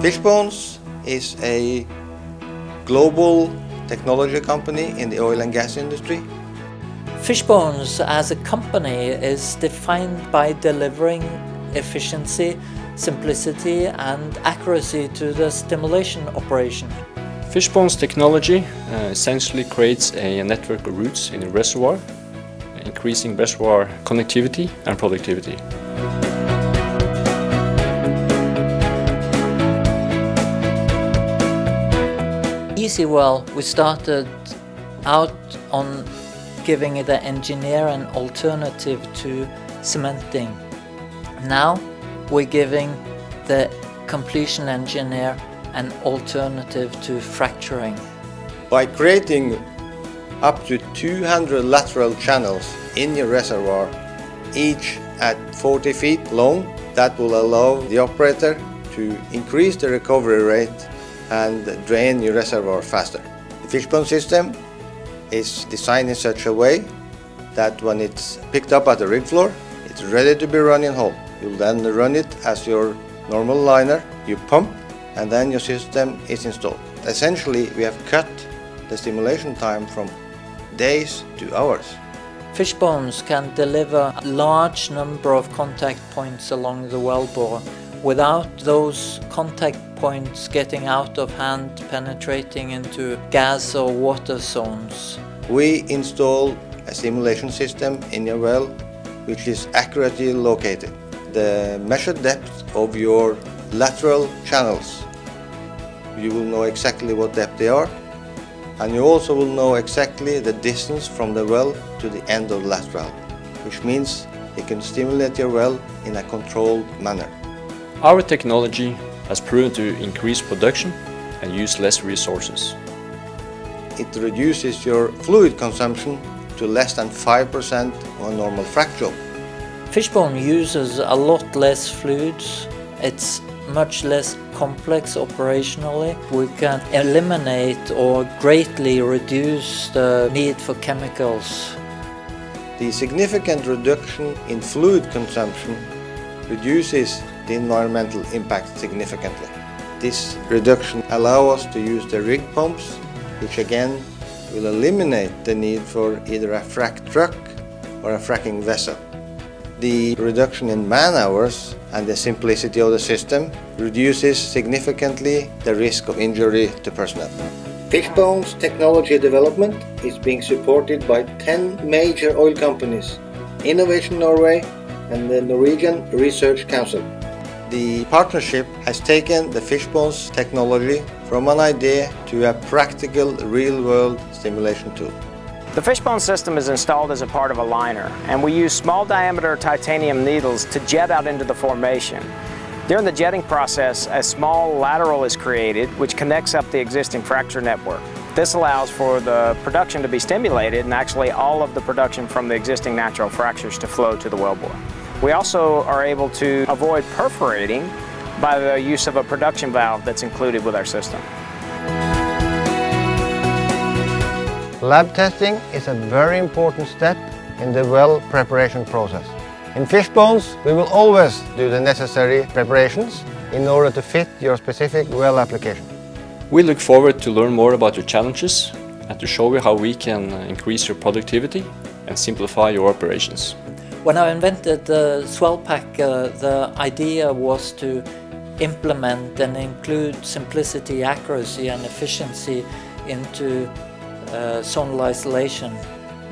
Fishbones is a global technology company in the oil and gas industry. Fishbones as a company is defined by delivering efficiency, simplicity and accuracy to the stimulation operation. Fishbones technology uh, essentially creates a network of routes in a reservoir, increasing reservoir connectivity and productivity. Easywell, we started out on giving the engineer an alternative to cementing. Now we're giving the completion engineer an alternative to fracturing. By creating up to 200 lateral channels in your reservoir, each at 40 feet long, that will allow the operator to increase the recovery rate and drain your reservoir faster. The fishbone system is designed in such a way that when it's picked up at the rig floor, it's ready to be run in hole. You'll then run it as your normal liner, you pump, and then your system is installed. Essentially, we have cut the stimulation time from days to hours. Fishbones can deliver a large number of contact points along the wellbore without those contact points getting out of hand penetrating into gas or water zones. We install a stimulation system in your well which is accurately located. The measured depth of your lateral channels. You will know exactly what depth they are and you also will know exactly the distance from the well to the end of the lateral, which means you can stimulate your well in a controlled manner. Our technology has proven to increase production and use less resources. It reduces your fluid consumption to less than 5% on a normal frac job. Fishbone uses a lot less fluids. It's much less complex operationally. We can eliminate or greatly reduce the need for chemicals. The significant reduction in fluid consumption reduces the environmental impact significantly. This reduction allows us to use the rig pumps, which again will eliminate the need for either a frac truck or a fracking vessel. The reduction in man hours and the simplicity of the system reduces significantly the risk of injury to personnel. Fishbone's technology development is being supported by 10 major oil companies, Innovation Norway and the Norwegian Research Council. The partnership has taken the Fishbones technology from an idea to a practical real-world stimulation tool. The fishbone system is installed as a part of a liner, and we use small diameter titanium needles to jet out into the formation. During the jetting process, a small lateral is created which connects up the existing fracture network. This allows for the production to be stimulated and actually all of the production from the existing natural fractures to flow to the wellbore. We also are able to avoid perforating by the use of a production valve that's included with our system. Lab testing is a very important step in the well preparation process. In Fishbones, we will always do the necessary preparations in order to fit your specific well application. We look forward to learn more about your challenges and to show you how we can increase your productivity and simplify your operations. When I invented the swell pack, uh, the idea was to implement and include simplicity, accuracy and efficiency into uh, isolation.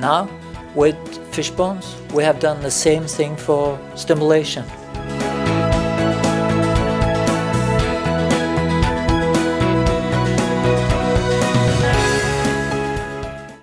Now, with fishbones, we have done the same thing for stimulation.